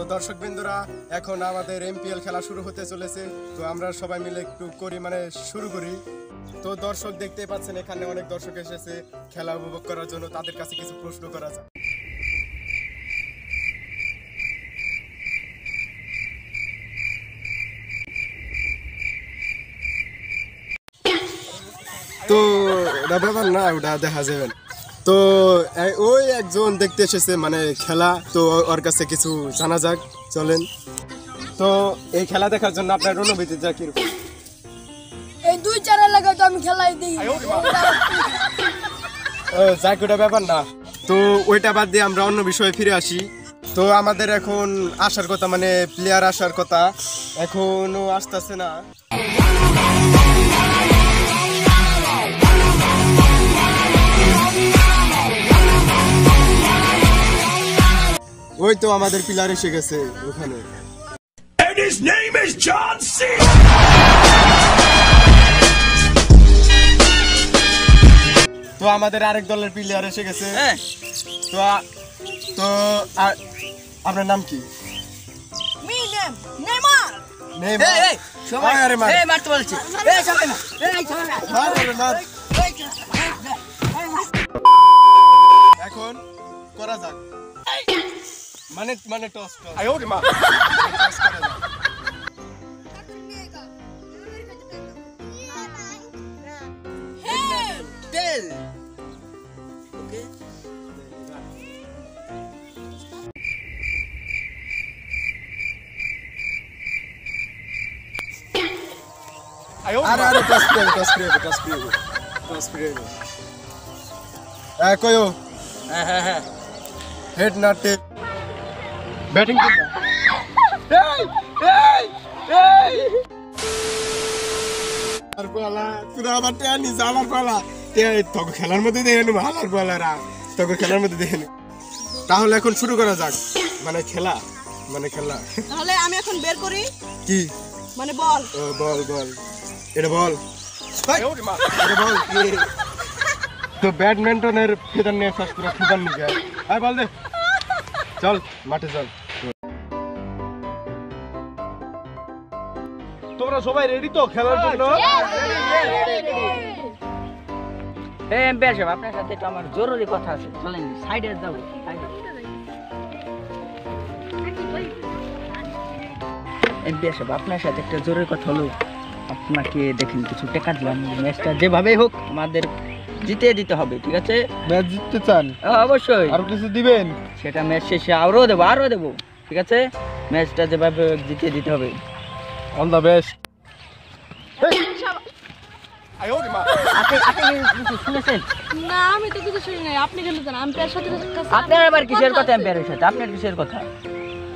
তো দর্শক বিন্দুরা, এখন আমাদের এমপিএল খেলা শুরু হতে চলেছে। তো আমরা সবাই মিলে একটু করি মানে শুরু করি। তো দর্শক দেখতে পাচ্ছেন, এখানে অনেক দর্শক এসেছে খেলা উপভোগ করার জন্য। তাদের কাছে কিছু প্রশ্ন করা যায় তো ব্যাপার না, ওটা দেখা যাবে। না। তো ওই একজন দেখতে এসেছে মানে খেলা। তো ওর কাছে কিছু জানা যাক চলেন। তো এই খেলা দেখার জন্য আপনার অনুভূতিটা কীরকম? এই দুই চার এলাকায় তো আমি খেলাই দিই। ও, যাক ওটা ব্যাপার না। তো ওইটা বাদ দিয়ে আমরা অন্য বিষয়ে ফিরে আসি। তো আমাদের এখন আসার কথা মানে প্লেয়ার আসার কথা এখনও আসতেছে না। ওই তো আমাদের প্লেয়ার এসে গেছে ওখানে। His name is John C. তো আমাদের আরেক দলের প্লেয়ার এসে গেছে। হ্যাঁ তো তো আপনার নাম কি? মি নেমার নেইমার। এই, এই, সবাই আরে মার। এই মারতে বলছি। এই সবাই মার এই সবাই মার। মানে মানে টস টস আয় ওরে মা টস করা যাক তেল ওকে আরে আরে টস প্রিয় টস প্রিয় টস প্রিয় টস প্রিয় এ কয়ো হ্যাঁ হ্যাঁ হ্যাঁ হেড না টেল ব্যাটিং আর আবার টেয়া তোকে খেলার মধ্যে দেখে নেব হালার বলারা তোকে খেলার মধ্যে দেখে তাহলে এখন শুরু করা যাক। মানে খেলা মানে খেলা। তাহলে আমি এখন বের করি? কি? মানে বল। ও বল বল। এটা বল। এটা বল তো ব্যাডমিন্টনের ফেদার নিয়ে ফার্স্ট পুরো ফেদার নিয়ে আয় বল দে। চল মাঠে চল। তোমরা সবাই রেডি তো খেলার জন্য? এই এমপিআর সাহেব আপনার সাথে একটু আমার জরুরি কথা আছে। চলেন সাইডে যাব এমপিআর সাহেব আপনার সাথে একটা জরুরি কথা হলো। আপনাকে দেখেন কিছু টাকা দিলাম। ম্যাচটা যেভাবেই হোক আমাদের জিতে দিতে হবে ঠিক আছে? ম্যাচ জিততে চান? অবশ্যই। আর কিছু দিবেন? সেটা ম্যাচ শেষে আরও দেবো আরও দেবো ঠিক আছে? ম্যাচটা যেভাবে হোক জিতিয়ে দিতে হবে। অল দ্য বেস্ট আপনি আপনি কিছু শুনেছেন? না আমি তো কিছু শুনি নাই। আপনি কেন জানেন? আমি সাথে আপনার আবার কিসের কথা আছে। সাথে? আপনার কিসের কথা?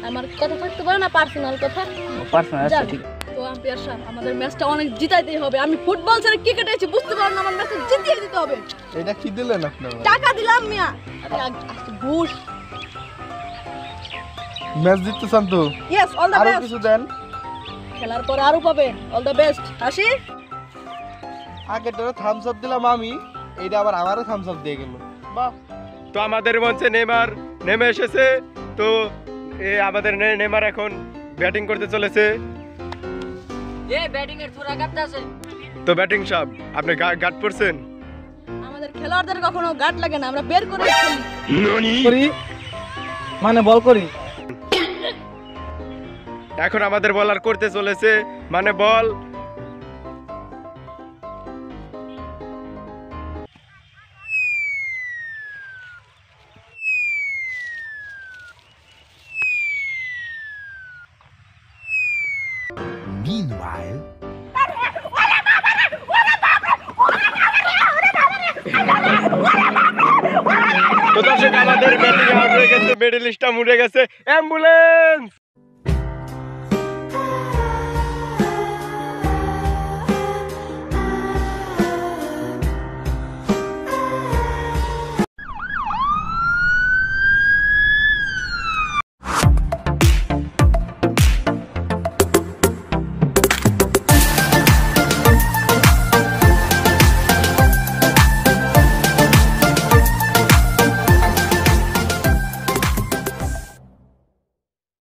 আমার কথা থাকতে পারে না পার্সোনাল কথা। পার্সোনাল আচ্ছা ঠিক। তো আম্পায়ার সাহেব আমাদের ম্যাচটা অনেক জিতাইতেই হবে। আমি ফুটবল ছেড়ে ক্রিকেটে এসে বুঝতে পারেন আমার ম্যাচটা জিতিয়ে দিতে হবে। এটা কি দিলেন আপনারা? টাকা দিলাম মিয়া। আরে ঘুষ। ম্যাচ জিততে চান তো? ইয়েস অল দ্য বেস্ট কিছু দেন? খেলার পরে আরও পাবে। অল দ্য বেস্ট আসি আগেরটা থামস আপ দিলাম আমি এইটা আবার আমারও থামস আপ দিয়ে গেল। বাহ। তো আমাদের মঞ্চে নেমার নেমে এসেছে। তো এ আমাদের নেমার এখন ব্যাটিং করতে চলেছে। এ ব্যাটিং এর থোড়া কাটতে আছে। তো ব্যাটিং সব আপনি গাট পড়ছেন আমাদের খেলোয়াড়দের কখনো গাট লাগে না আমরা বের করে খেলি করি? মানে বল করি? এখন আমাদের বলার করতে চলেছে। মানে বল। Meanwhile, তো দর্শক আমাদের ব্যাটিং আউট হয়ে গেছে মিডল স্টাম্প গেছে। অ্যাম্বুলেন্স